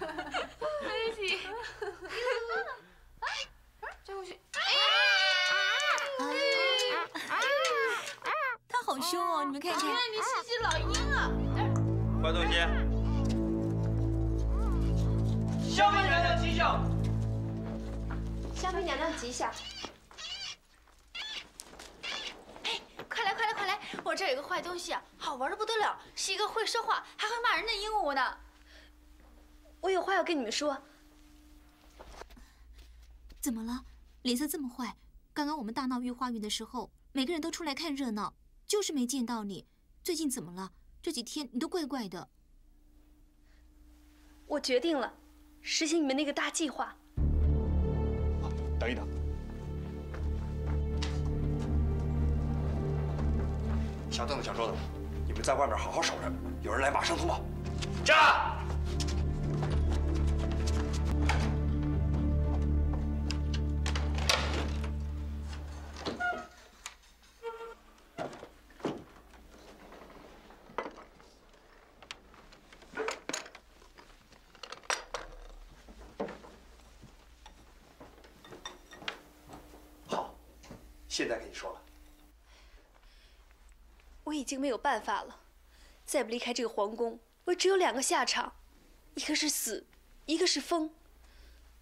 对不起。这过去。他好凶哦，你们看看。你是只老鹰啊！坏东西！香妃娘娘吉祥！香妃娘娘吉祥！哎，快来快来快来！我这有个坏东西啊，好玩的不得了，是一个会说话还会骂人的鹦鹉呢。我有话要跟你们说。怎么了？脸色这么坏？刚刚我们大闹御花园的时候，每个人都出来看热闹，就是没见到你。最近怎么了？这几天你都怪怪的。我决定了，实行你们那个大计划。等一等，小凳子、小桌子，你们在外面好好守着，有人来马上通报。站！现在跟你说了，我已经没有办法了，再不离开这个皇宫，我只有两个下场，一个是死，一个是疯。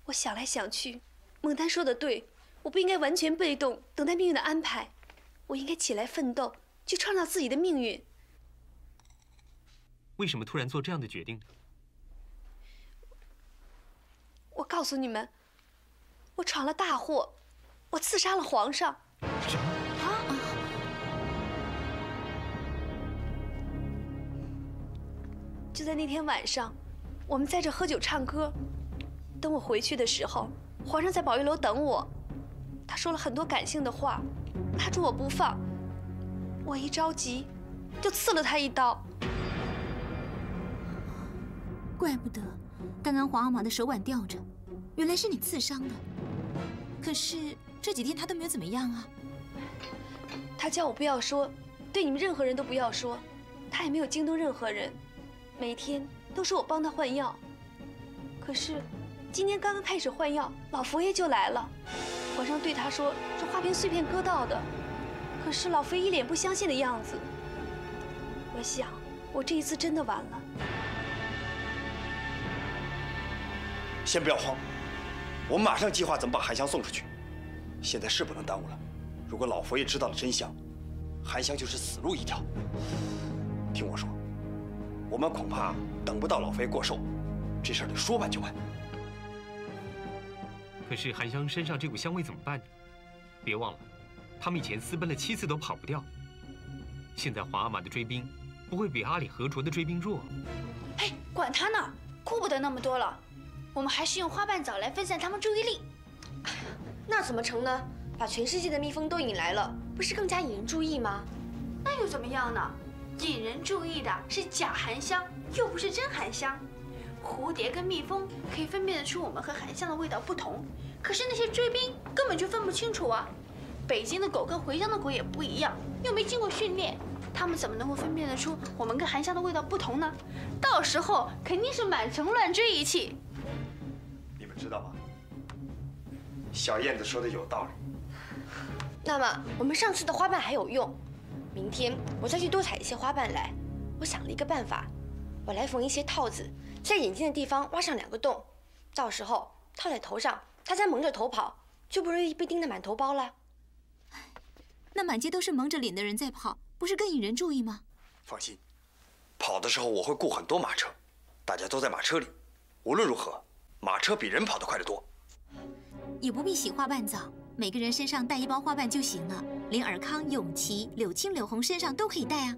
我想来想去，孟丹说的对，我不应该完全被动，等待命运的安排，我应该起来奋斗，去创造自己的命运。为什么突然做这样的决定呢？我告诉你们，我闯了大祸，我刺杀了皇上。什么？就在那天晚上，我们在这喝酒唱歌。等我回去的时候，皇上在宝玉楼等我。他说了很多感性的话，拉住我不放。我一着急，就刺了他一刀。怪不得刚刚皇阿玛的手腕吊着，原来是你刺伤的。可是这几天他都没有怎么样啊。他叫我不要说，对你们任何人都不要说。他也没有惊动任何人，每天都是我帮他换药。可是今天刚刚开始换药，老佛爷就来了。皇上对他说是花瓶碎片割到的，可是老佛爷一脸不相信的样子。我想，我这一次真的完了。先不要慌，我马上计划怎么把韩香送出去。现在是不能耽误了。如果老佛爷知道了真相，韩香就是死路一条。听我说，我们恐怕等不到老佛爷过寿，这事儿得说办就办。可是韩香身上这股香味怎么办呢？别忘了，他们以前私奔了七次都跑不掉。现在皇阿玛的追兵不会比阿里和卓的追兵弱。哎，管他呢，顾不得那么多了。我们还是用花瓣藻来分散他们注意力。哎呀，那怎么成呢？把全世界的蜜蜂都引来了，不是更加引人注意吗？那又怎么样呢？引人注意的是假含香，又不是真含香。蝴蝶跟蜜蜂可以分辨得出我们和含香的味道不同，可是那些追兵根本就分不清楚啊。北京的狗跟回乡的狗也不一样，又没经过训练，他们怎么能够分辨得出我们跟含香的味道不同呢？到时候肯定是满城乱追一气。你们知道吗？小燕子说的有道理。那么我们上次的花瓣还有用，明天我再去多采一些花瓣来。我想了一个办法，我来缝一些套子，在眼睛的地方挖上两个洞，到时候套在头上，它再蒙着头跑，就不容易被叮得满头包了。那满街都是蒙着脸的人在跑，不是更引人注意吗？放心，跑的时候我会雇很多马车，大家都在马车里。无论如何，马车比人跑得快得多。也不必洗花瓣澡，每个人身上带一包花瓣就行了，连尔康、永琪、柳青、柳红身上都可以带啊。